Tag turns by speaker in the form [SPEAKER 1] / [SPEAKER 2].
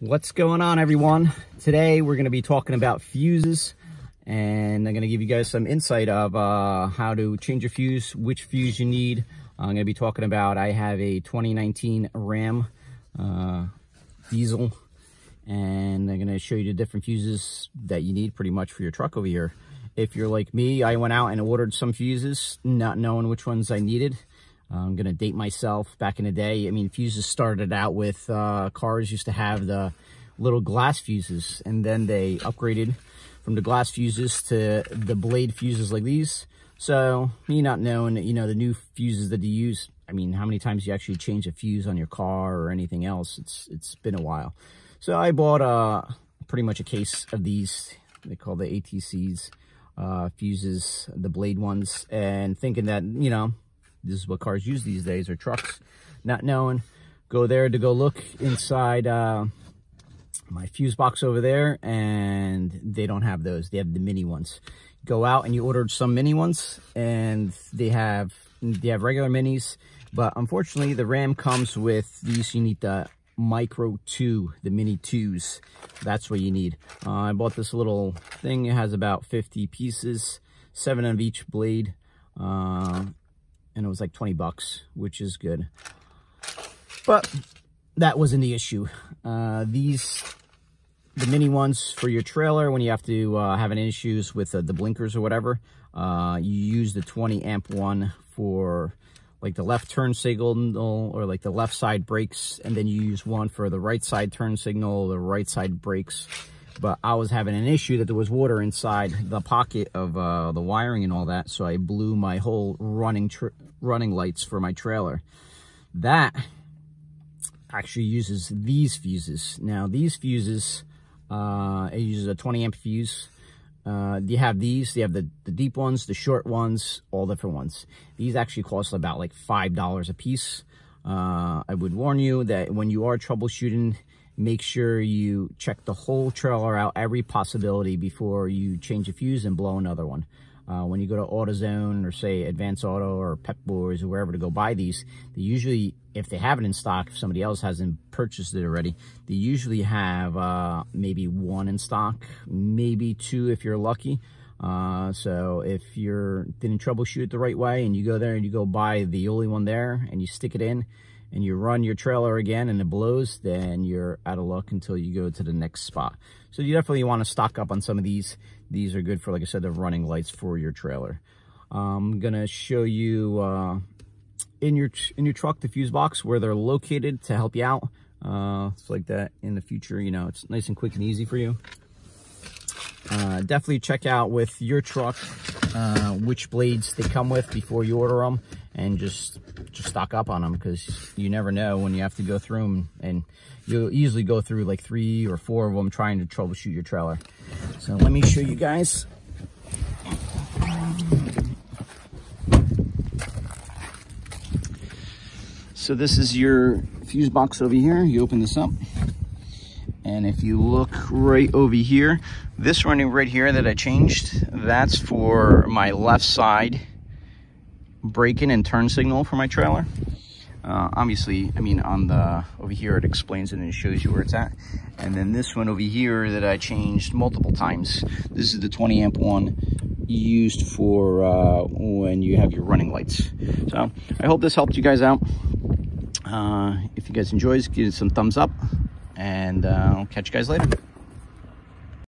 [SPEAKER 1] What's going on everyone? Today we're going to be talking about fuses and I'm going to give you guys some insight of uh, how to change a fuse, which fuse you need. I'm going to be talking about, I have a 2019 Ram uh, diesel and I'm going to show you the different fuses that you need pretty much for your truck over here. If you're like me, I went out and ordered some fuses, not knowing which ones I needed. I'm going to date myself back in the day. I mean, fuses started out with, uh, cars used to have the little glass fuses and then they upgraded from the glass fuses to the blade fuses like these. So me not knowing, you know, the new fuses that you use, I mean, how many times you actually change a fuse on your car or anything else, it's it's been a while. So I bought uh, pretty much a case of these, they call the ATCs, uh, fuses, the blade ones, and thinking that, you know, this is what cars use these days, or trucks, not knowing. Go there to go look inside uh, my fuse box over there, and they don't have those. They have the mini ones. Go out and you ordered some mini ones, and they have they have regular minis, but unfortunately the Ram comes with these. You need the Micro 2, the Mini 2s. That's what you need. Uh, I bought this little thing. It has about 50 pieces, seven of each blade. Uh, and it was like 20 bucks, which is good. But that wasn't the issue. Uh, these, the mini ones for your trailer, when you have to uh, have any issues with uh, the blinkers or whatever, uh, you use the 20 amp one for like the left turn signal or like the left side brakes, and then you use one for the right side turn signal, the right side brakes but I was having an issue that there was water inside the pocket of uh, the wiring and all that, so I blew my whole running running lights for my trailer. That actually uses these fuses. Now, these fuses, uh, it uses a 20 amp fuse. Uh, you have these, you have the, the deep ones, the short ones, all different ones. These actually cost about like $5 a piece. Uh, I would warn you that when you are troubleshooting make sure you check the whole trailer out, every possibility before you change a fuse and blow another one. Uh, when you go to AutoZone or say Advance Auto or Pep Boys or wherever to go buy these, they usually, if they have it in stock, if somebody else hasn't purchased it already, they usually have uh, maybe one in stock, maybe two if you're lucky. Uh, so if you're didn't troubleshoot it the right way and you go there and you go buy the only one there and you stick it in, and you run your trailer again and it blows, then you're out of luck until you go to the next spot. So you definitely want to stock up on some of these. These are good for, like I said, the running lights for your trailer. I'm going to show you uh, in your in your truck the fuse box where they're located to help you out. Uh, it's like that in the future, you know, it's nice and quick and easy for you. Uh, definitely check out with your truck uh, which blades they come with before you order them and just just stock up on them because you never know when you have to go through them and you'll easily go through like three or four of them trying to troubleshoot your trailer. So let me show you guys. So this is your fuse box over here. You open this up. And if you look right over here, this running right here that I changed, that's for my left side braking and turn signal for my trailer. Uh, obviously, I mean, on the, over here, it explains it and it shows you where it's at. And then this one over here that I changed multiple times. This is the 20 amp one used for uh, when you have your running lights. So I hope this helped you guys out. Uh, if you guys enjoyed, give it some thumbs up and uh, I'll catch you guys later.